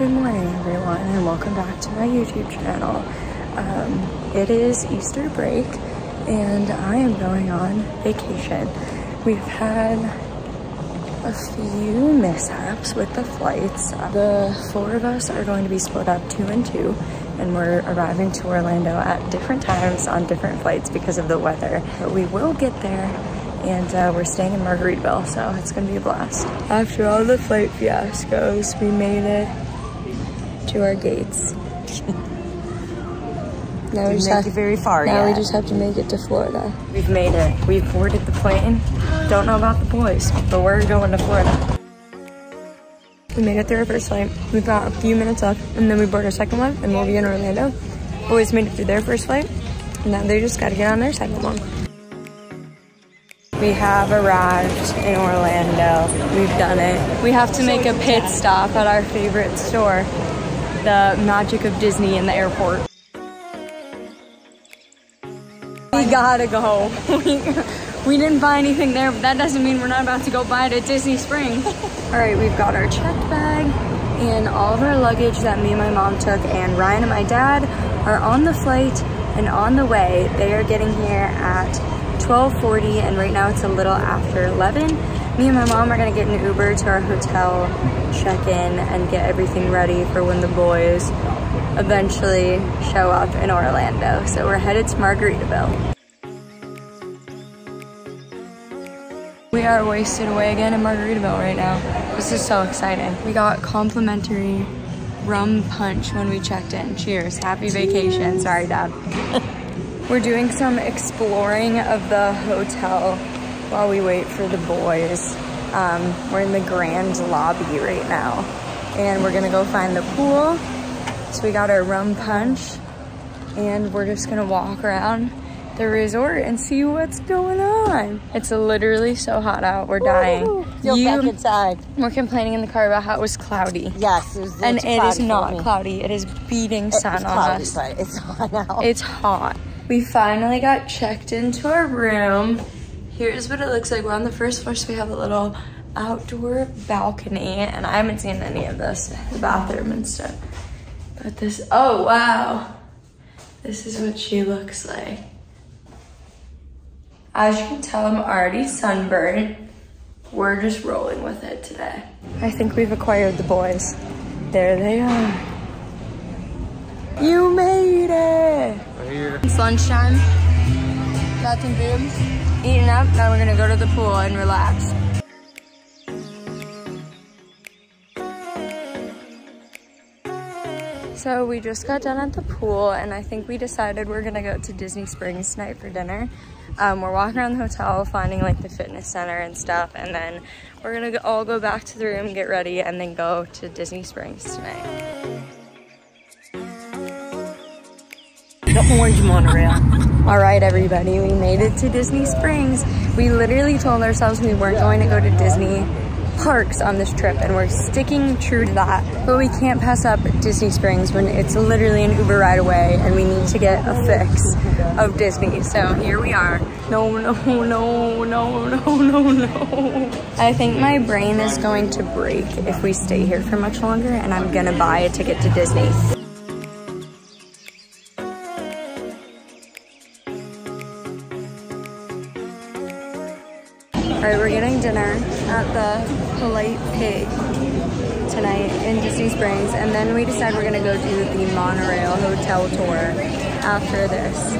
Good morning everyone and welcome back to my YouTube channel. Um, it is Easter break and I am going on vacation. We've had a few mishaps with the flights. The four of us are going to be split up two and two and we're arriving to Orlando at different times on different flights because of the weather. But we will get there and uh, we're staying in Margaritaville, so it's gonna be a blast. After all the flight fiascos, we made it to our gates. now we just have it very far. Now yet. we just have to make it to Florida. We've made it. We've boarded the plane. Don't know about the boys, but we're going to Florida. We made it through our first flight. We've got a few minutes left, and then we board our second one, and we'll be in Orlando. Boys made it through their first flight, and now they just got to get on their second one. We have arrived in Orlando. We've done it. We have to make a pit stop at our favorite store, the Magic of Disney in the airport. We gotta go. we didn't buy anything there, but that doesn't mean we're not about to go buy it at Disney Springs. all right, we've got our checked bag and all of our luggage that me and my mom took and Ryan and my dad are on the flight and on the way. They are getting here at 12.40 and right now it's a little after 11. Me and my mom are gonna get an Uber to our hotel, check in and get everything ready for when the boys eventually show up in Orlando. So we're headed to Margaritaville. We are wasted away again in Margaritaville right now. This is so exciting. We got complimentary rum punch when we checked in. Cheers, happy vacation. Sorry, Dad. We're doing some exploring of the hotel while we wait for the boys. Um, we're in the grand lobby right now and we're gonna go find the pool. So we got our rum punch and we're just gonna walk around the resort and see what's going on. It's literally so hot out, we're dying. You're you, back inside. We're complaining in the car about how it was cloudy. Yes, it was, and it is not cloudy. It is beating sun on us. It's hot out. It's hot. We finally got checked into our room. Here's what it looks like. We're on the first floor, so we have a little outdoor balcony, and I haven't seen any of this, the bathroom and stuff. But this, oh wow. This is what she looks like. As you can tell, I'm already sunburned. We're just rolling with it today. I think we've acquired the boys. There they are. You made it! Right here. It's lunchtime. Got some Eating up. Now we're gonna go to the pool and relax. So we just got done at the pool and I think we decided we're gonna go to Disney Springs tonight for dinner. Um, we're walking around the hotel, finding like the fitness center and stuff, and then we're gonna all go back to the room, get ready, and then go to Disney Springs tonight. The orange monorail. All right, everybody, we made it to Disney Springs. We literally told ourselves we weren't going to go to Disney parks on this trip and we're sticking true to that. But we can't pass up Disney Springs when it's literally an Uber ride away and we need to get a fix of Disney. So here we are. No, no, no, no, no, no, no. I think my brain is going to break if we stay here for much longer and I'm gonna buy a ticket to Disney. Dinner at the Polite Pig tonight in Disney Springs, and then we decide we're gonna go do the monorail hotel tour after this.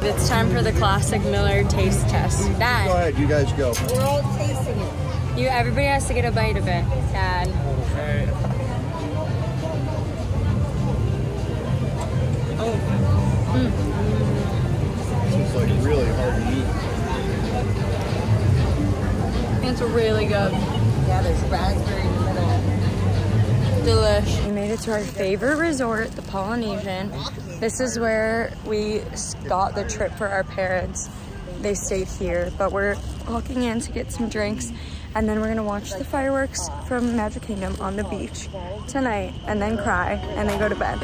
It's time for the classic Miller taste test. Dad. Go ahead, you guys go. We're all tasting it. You, everybody has to get a bite of it, Dad. Okay. Mm. It's like really hard to eat. It's really good. Yeah, there's raspberry in the middle. Delish. We made it to our favorite resort, the Polynesian. This is where we got the trip for our parents. They stayed here, but we're walking in to get some drinks and then we're gonna watch the fireworks from Magic Kingdom on the beach tonight and then cry and then go to bed.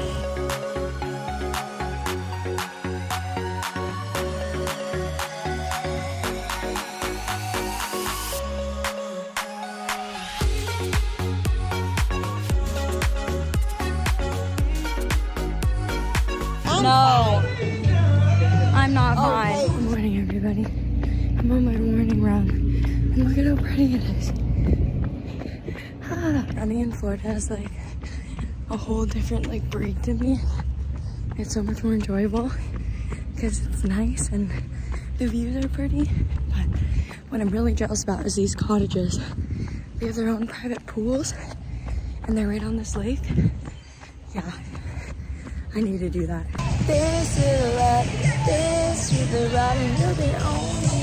No, I'm not oh. fine. Good morning, everybody. I'm on my morning run. And look at how pretty it is. Ah, running in Florida is like a whole different like breed to me. It's so much more enjoyable because it's nice and the views are pretty. But what I'm really jealous about is these cottages. They have their own private pools and they're right on this lake. Yeah, I need to do that. This is the right, this is the right, and the only thing.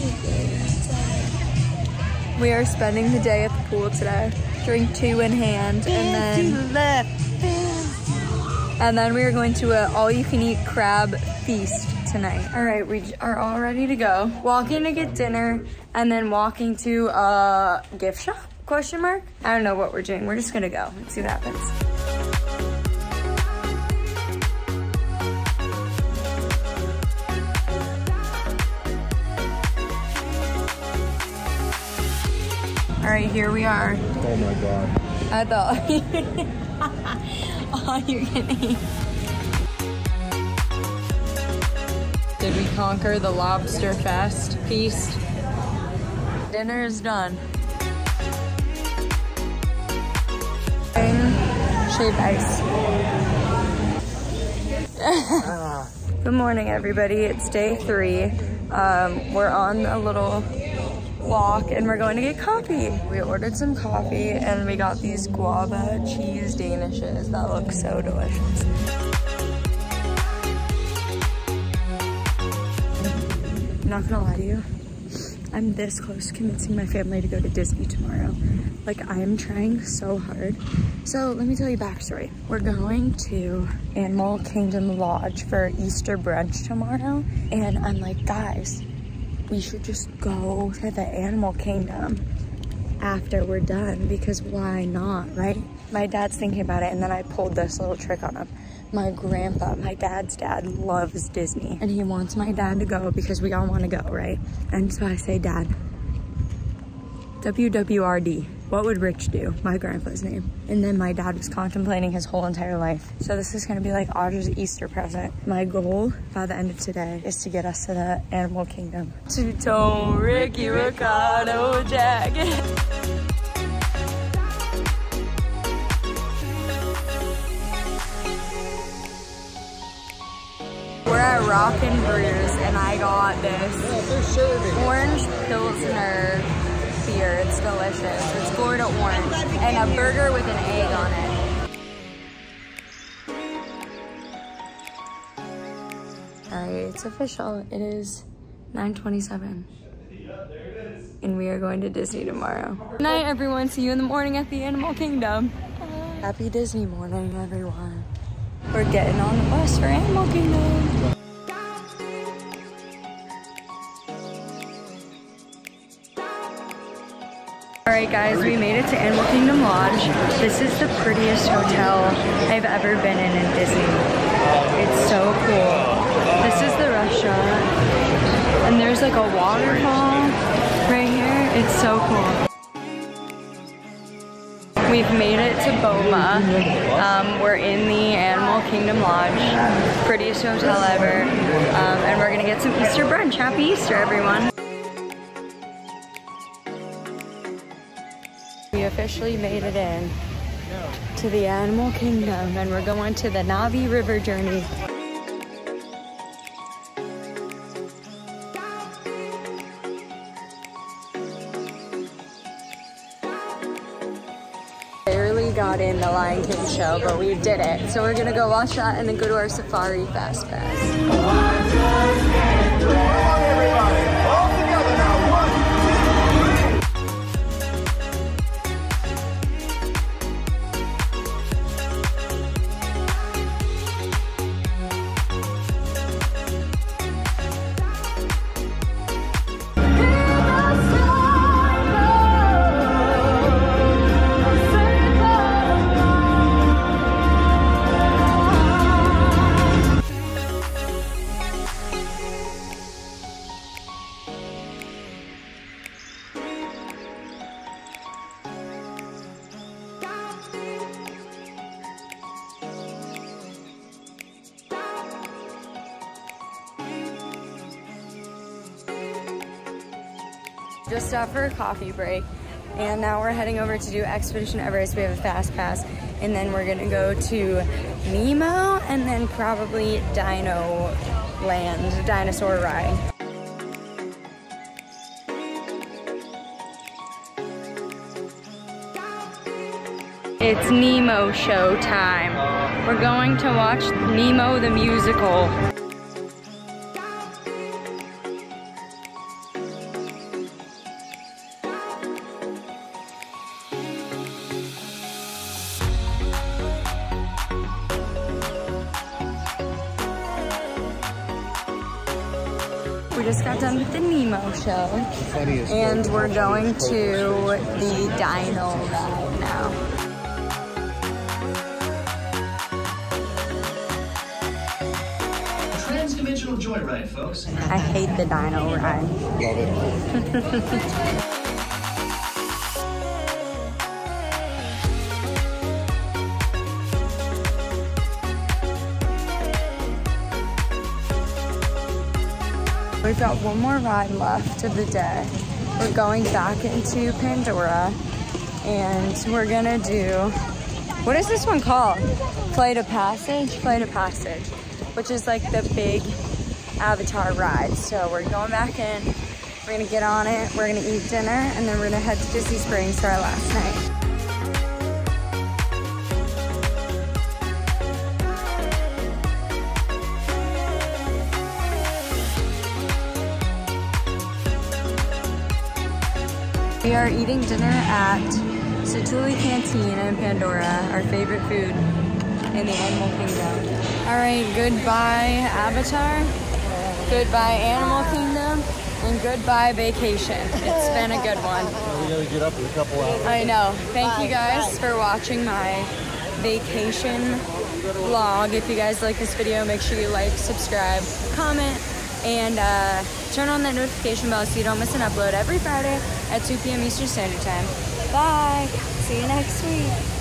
We are spending the day at the pool today. Drink two in hand, and then and then we are going to a all-you-can-eat crab feast tonight. All right, we are all ready to go. Walking to get dinner, and then walking to a gift shop? Question mark? I don't know what we're doing. We're just gonna go and see what happens. Right, here we are. Oh my god. I thought all you can eat. Did we conquer the lobster fest feast? Dinner is done. Shave ice. Good morning, everybody. It's day three. Um, we're on a little walk and we're going to get coffee. We ordered some coffee and we got these guava cheese danishes that look so delicious. I'm not gonna lie to you. I'm this close to convincing my family to go to Disney tomorrow. Like I am trying so hard. So let me tell you backstory. We're going to Animal Kingdom Lodge for Easter brunch tomorrow. And I'm like, guys, we should just go to the animal kingdom after we're done because why not, right? My dad's thinking about it and then I pulled this little trick on him. My grandpa, my dad's dad, loves Disney and he wants my dad to go because we all want to go, right? And so I say, Dad, WWRD, what would Rich do? My grandpa's name. And then my dad was contemplating his whole entire life. So this is gonna be like Audra's Easter present. My goal by the end of today is to get us to the animal kingdom. Two-tone Ricky Ricardo jacket. We're at Rock & Brews and I got this their orange pilsner beer. It's delicious. It's Florida orange and a burger with an egg on it. All right, it's official. It is 9:27, and we are going to Disney tomorrow. Good night, everyone. See you in the morning at the Animal Kingdom. Happy Disney morning, everyone. We're getting on the bus for Animal Kingdom. Guys, we made it to Animal Kingdom Lodge. This is the prettiest hotel I've ever been in in Disney. It's so cool. This is the restaurant, and there's like a waterfall right here. It's so cool. We've made it to Boma. Um, we're in the Animal Kingdom Lodge, prettiest hotel ever, um, and we're gonna get some Easter brunch. Happy Easter, everyone! We officially made it in to the Animal Kingdom, and we're going to the Na'vi River journey. Barely got in the Lion King show, but we did it. So we're gonna go watch that and then go to our Safari Fast Pass. Just stopped for a coffee break. And now we're heading over to do Expedition Everest. We have a fast pass. And then we're gonna go to Nemo and then probably Dino Land, dinosaur ride. It's Nemo show time. We're going to watch Nemo the musical. And we're going to the dino ride now. Transdimensional joyride, folks. I hate the dino ride. Love it. We've got one more ride left of the day. We're going back into Pandora and we're gonna do, what is this one called? Flight of Passage? Flight of Passage, which is like the big Avatar ride. So we're going back in, we're gonna get on it, we're gonna eat dinner, and then we're gonna head to Disney Springs for our last night. We are eating dinner at Satu'li Canteen in Pandora, our favorite food in the animal kingdom. All right, goodbye Avatar, goodbye Animal Kingdom, and goodbye vacation. It's been a good one. We gotta get up in a couple hours. I know. Thank you guys for watching my vacation vlog. If you guys like this video, make sure you like, subscribe, comment, and uh, turn on that notification bell so you don't miss an upload every Friday at 2 p.m. Eastern Standard Time. Bye. See you next week.